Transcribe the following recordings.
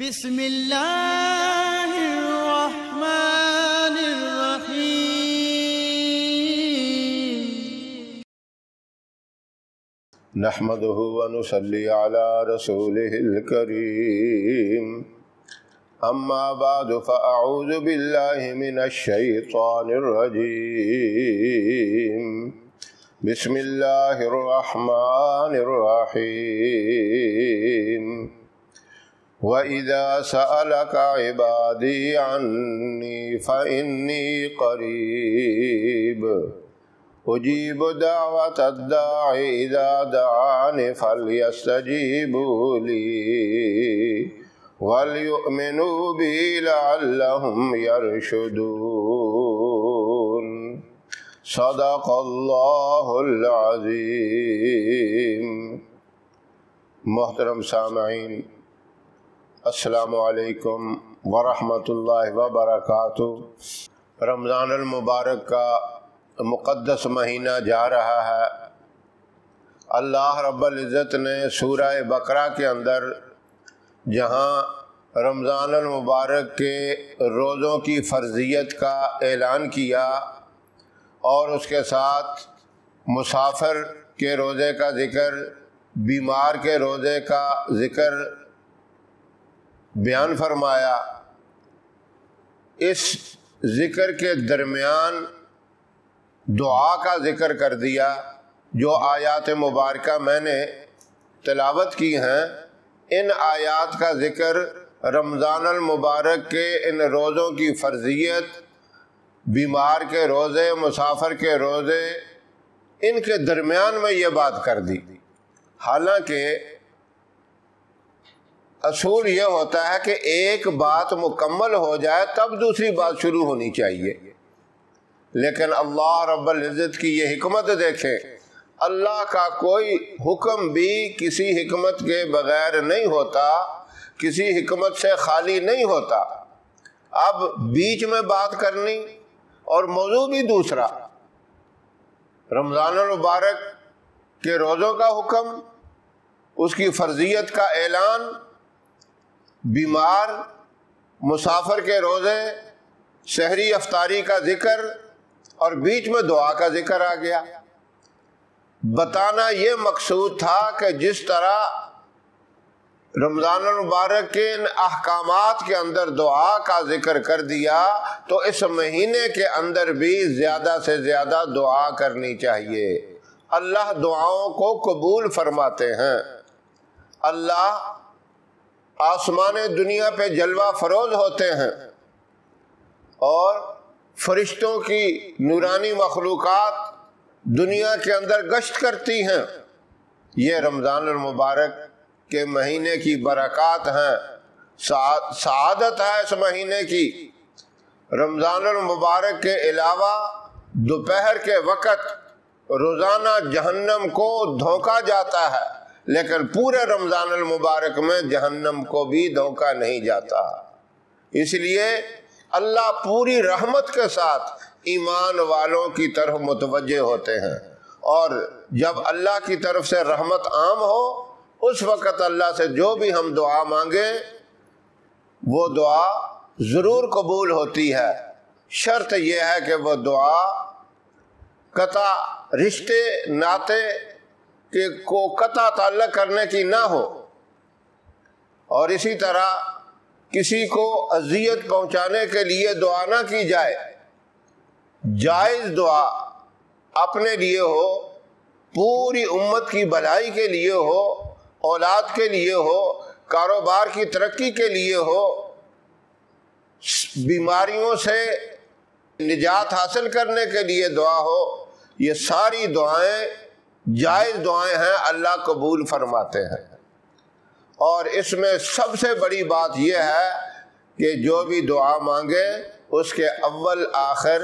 بسم الله الرحمن الرحيم. نحمده ونصلي على رسوله الكريم. أما بعد فأعوذ بالله من الشيطان الرجيم. بسم الله الرحمن الرحيم. وإذا سألك عبادي عني فإني قريب أجيب دعوة الداعي إذا دعاني فليستجيبوا لي وليؤمنوا بي لعلهم يرشدون صدق الله العظيم محترم سامعین السلام علیکم ورحمۃ اللہ وبرکاتہ۔ رمضان المبارک کا مقدس مہینہ جا رہا ہے۔ اللہ رب العزت نے سورہ بقرہ کے اندر جہاں رمضان المبارک کے روزوں کی فرضیت کا اعلان کیا اور اس کے ساتھ مسافر کے روزے کا ذکر، بیمار کے روزے کا ذکر بیان فرمایا، اس ذکر کے درمیان دعا کا ذکر کر دیا، جو آیات مبارکہ میں نے تلاوت کی ہیں، ان آیات کا ذکر رمضان المبارک کے ان روزوں کی فرضیت، بیمار کے روزے، مسافر کے روزے، ان کے درمیان میں یہ بات کر دی۔ حالانکہ اصول یہ ہوتا ہے کہ ایک بات مکمل ہو جائے تب دوسری بات شروع ہونی چاہیے۔ لیکن اللہ رب العزت کی یہ حکمت دیکھیں، اللہ کا کوئی حکم بھی کسی حکمت کے بغیر نہیں ہوتا، کسی حکمت سے خالی نہیں ہوتا۔ اب بیچ میں بات کرنی اور موضوع بھی دوسرا۔ رمضان المبارک کے روزوں کا حکم، اس کی فرضیت کا اعلان بیمار مسافر کے روزے، شہری افطاری کا ذکر اور بیچ میں دعا کا ذکر آ گیا۔ بتانا یہ مقصود تھا کہ جس طرح رمضان المبارک کے ان احکامات کے اندر دعا کا ذکر کر دیا، تو اس مہینے کے اندر بھی زیادہ سے زیادہ دعا کرنی چاہیے۔ اللہ دعاؤں کو قبول فرماتے ہیں۔ اللہ آسمان دنیا پہ جلوہ فروز ہوتے ہیں اور فرشتوں کی نورانی مخلوقات دنیا کے اندر گشت کرتی ہیں۔ یہ رمضان المبارک کے مہینے کی برکات ہیں۔ سعادت ہے اس مہینے کی۔ رمضان المبارک کے علاوہ دوپہر کے وقت روزانہ جہنم کو دھوکا جاتا ہے۔ لیکن پورے رمضان المبارک میں جہنم کو بھی دھوکا نہیں جاتا۔ اس لیے اللہ پوری رحمت کے ساتھ ایمان والوں کی طرف متوجہ ہوتے ہیں۔ اور جب اللہ کی طرف سے رحمت عام ہو، اس وقت اللہ سے جو بھی ہم دعا مانگیں وہ دعا ضرور قبول ہوتی ہے۔ شرط یہ ہے کہ وہ دعا قطع رشتے، ناطے کے کو قطع تعلق کرنے کی نہ ہو اور اسی طرح کسی کو اذیت پہنچانے کے لیے دعا نہ کی جائے، جائز دعا اپنے لیے ہو، پوری امت کی بھلائی کے لیے ہو، اولاد کے لیے ہو، کاروبار کی ترقی کے لیے ہو، بیماریوں سے نجات حاصل کرنے کے لیے دعا ہو، یہ ساری دعائیں جائز دعائیں ہیں، اللہ قبول فرماتے ہیں۔ اور اس میں سب سے بڑی بات یہ ہے کہ جو بھی دعا مانگے، اس کے اول آخر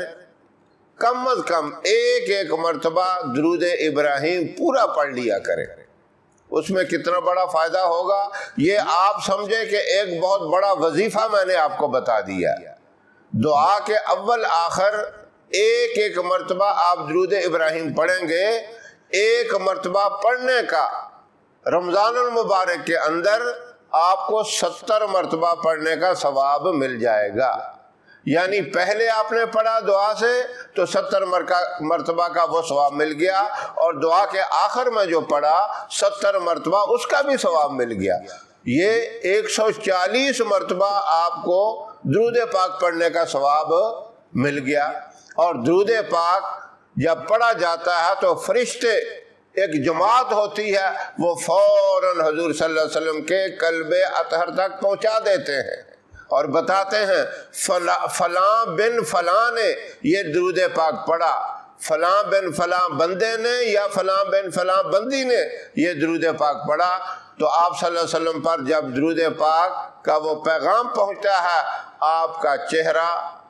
کم از کم ایک ایک مرتبہ درود ابراہیم پورا پڑھ لیا کرے۔ اس میں کتنا بڑا فائدہ ہوگا، یہ آپ سمجھے کہ ایک بہت بڑا وظیفہ میں نے آپ کو بتا دیا۔ دعا کے اول آخر ایک ایک مرتبہ آپ درود ابراہیم پڑھیں گے ایک مرتبہ پڑھنے کا۔ رمضان المبارک کے اندر آپ کو ستر مرتبہ پڑھنے کا ثواب مل جائے گا۔ یعنی پہلے آپ نے پڑھا دعا سے تو ستر مرتبہ کا وہ ثواب مل گیا اور دعا کے آخر میں جو پڑھا ستر مرتبہ اس کا بھی ثواب مل گیا۔ یہ ایک سو چالیس مرتبہ آپ کو درود پاک پڑھنے کا ثواب مل گیا اور درود پاک جب پڑھا جاتا ہے تو فرشتے ایک جماعت ہوتی ہے، وہ فوراً حضور صلی اللہ علیہ وسلم کے قلب اطہر تک پہنچا دیتے ہیں اور بتاتے ہیں فلاں بن فلاں نے یہ درود پاک پڑھا۔ فلاں بن فلاں بندے نے یا فلاں بن فلاں بندی نے یہ درود پاک پڑھا؟ تو آپ صلی اللہ علیہ وسلم پر جب درود پاک کا وہ پیغام پہنچتا ہے، آپ کا چہرہ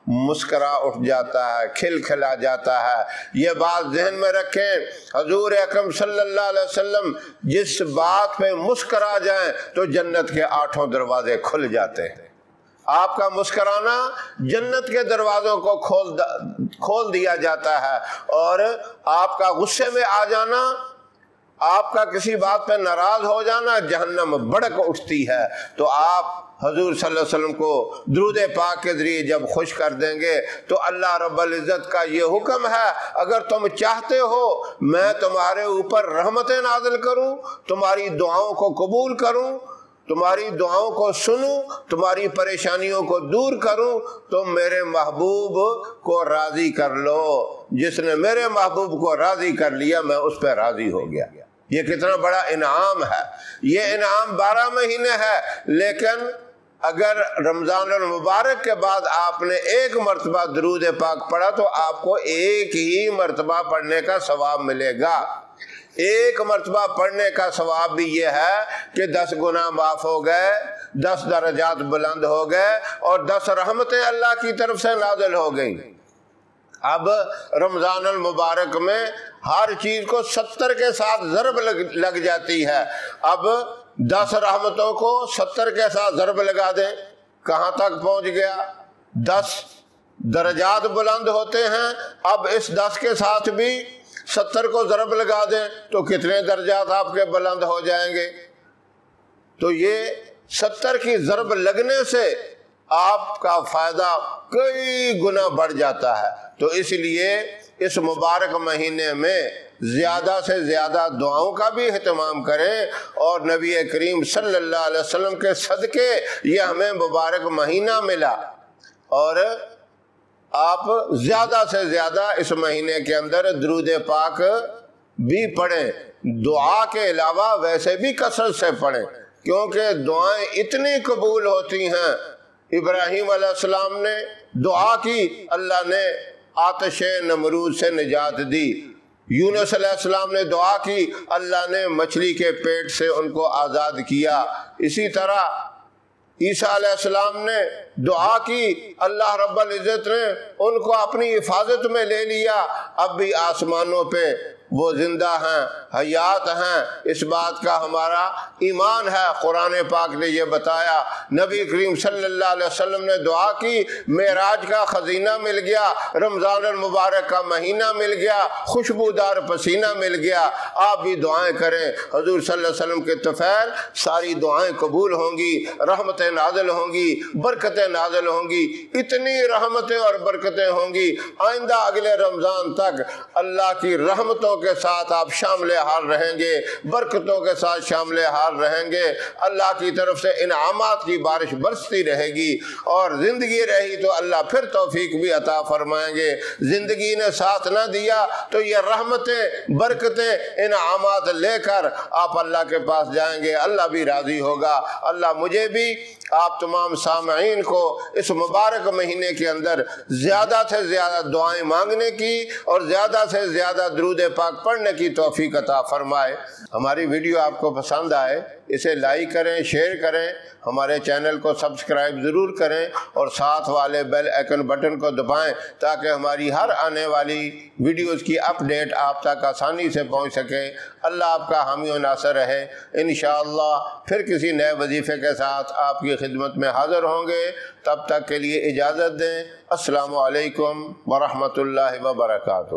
مسکرا اٹھ جاتا ہے، کھل کھلا جاتا ہے۔ یہ بات ذہن میں رکھیں، حضور اکرم صلی اللہ علیہ وسلم جس بات پہ مسکرا جائیں تو جنت کے آٹھوں دروازے کھل جاتے ہیں۔ آپ کا مسکرانا جنت کے دروازوں کو کھول کھول دیا جاتا ہے اور آپ کا غصے میں آ جانا آپ کا کسی بات پہ ناراض ہو جانا جہنم بڑک اٹھتی ہے، تو آپ حضور صلی اللہ علیہ وسلم کو درود پاک کے ذریعے جب خوش کر دیں گے، تو اللہ رب العزت کا یہ حکم ہے، اگر تم چاہتے ہو، میں تمہارے اوپر رحمتیں نازل کروں، تمہاری دعاؤں کو قبول کروں، تمہاری دعاؤں کو سنوں، تمہاری پریشانیوں کو دور کروں تم میرے محبوب کو راضی کر لو۔ جس نے میرے محبوب کو راضی کر لیا، میں اس پہ راضی ہو گیا۔ یہ کتنا بڑا انعام ہے۔ یہ انعام بارہ مہینے ہے، لیکن اگر رمضان المبارک کے بعد آپ نے ایک مرتبہ درود پاک پڑھا تو آپ کو ایک ہی مرتبہ پڑھنے کا ثواب ملے گا۔ ایک مرتبہ پڑھنے کا ثواب بھی یہ ہے کہ دس گنا معاف ہو گئے، دس درجات بلند ہو گئے اور دس رحمتیں اللہ کی طرف سے نازل ہو گئیں۔ اب رمضان المبارک میں ہر چیز کو ستر کے ساتھ ضرب لگ جاتی ہے۔ اب دس رحمتوں کو ستر کے ساتھ ضرب لگا دیں۔ کہاں تک پہنچ گیا؟ دس درجات بلند ہوتے ہیں۔ اب اس دس کے ساتھ بھی ستر کو ضرب لگا دیں تو کتنے درجات آپ کے بلند ہو جائیں گے؟ تو یہ ستر کی ضرب لگنے سے آپ کا فائدہ کئی گنا بڑھ جاتا ہے۔ تو اس لیے اس مبارک مہینے میں زیادہ سے زیادہ دعاؤں کا بھی اہتمام کریں اور نبی کریم صلی اللہ علیہ وسلم کے صدقے، یہ ہمیں مبارک مہینہ ملا۔ اور آپ زیادہ سے زیادہ اس مہینے کے اندر درود پاک بھی پڑھیں۔ دعا کے علاوہ ویسے بھی کثرت سے پڑھیں، کیونکہ دعائیں اتنی قبول ہوتی ہیں۔ ابراہیم علیہ السلام نے دعا کی، اللہ نے آتش نمرود سے نجات دی۔ یونس علیہ السلام نے دعا کی، اللہ نے مچھلی کے پیٹ سے ان کو آزاد کیا۔ اسی طرح عیسیٰ علیہ السلام نے دعا کی، اللہ رب العزت نے ان کو اپنی حفاظت میں لے لیا۔ اب بھی آسمانوں پہ وہ زندہ ہیں، حیات ہیں۔ اس بات کا ہمارا ایمان ہے۔ قرآن پاک نے یہ بتایا۔ نبی کریم صلی اللہ علیہ وسلم نے دعا کی۔ معراج کا خزینہ مل گیا۔ رمضان المبارک کا مہینہ مل گیا۔ خوشبودار پسینہ مل گیا۔ آپ بھی دعائیں کریں۔ حضور صلی اللہ علیہ وسلم کے توفیل ساری دعائیں قبول ہوں گی۔ رحمتیں نازل ہوں گی۔ برکتیں نازل ہوں گی۔ اتنی رحمتیں اور برکتیں ہوں گی۔ آئندہ اگلے رمضان تک اللہ کی رحمتوں کے ساتھ آپ شامل حال رہیں گے، برکتوں کے ساتھ شامل حال رہیں گے۔ اللہ کی طرف سے انعامات کی بارش برستی رہے گی اور زندگی رہی تو اللہ پھر توفیق بھی عطا فرمائیں گے۔ زندگی نے ساتھ نہ دیا تو یہ رحمتیں، برکتیں، انعامات لے کر آپ اللہ کے پاس جائیں گے۔ اللہ بھی راضی ہوگا۔ اللہ مجھے بھی آپ تمام سامعین کو اس مبارک مہینے کے اندر زیادہ سے زیادہ دعائیں مانگنے کی اور زیادہ سے زیادہ درود پاک پڑھنے کی توفیق عطا فرمائے۔ ہماری ویڈیو آپ کو پسند آئے اسے لائک کریں، شیئر کریں، ہمارے چینل کو سبسکرائب ضرور کریں اور ساتھ والے بیل ایکن بٹن کو دبائیں تاکہ ہماری ہر آنے والی ویڈیوز کی اپ ڈیٹ آپ تک آسانی سے پہنچ سکے۔ اللہ آپ کا حامی و ناصر رہے۔ انشاءاللہ پھر کسی نئے وظیفے کے ساتھ آپ کی خدمت میں حاضر ہوں گے۔ تب تک کے لیے اجازت دیں۔ السلام علیکم ورحمۃ اللہ وبرکاتہ۔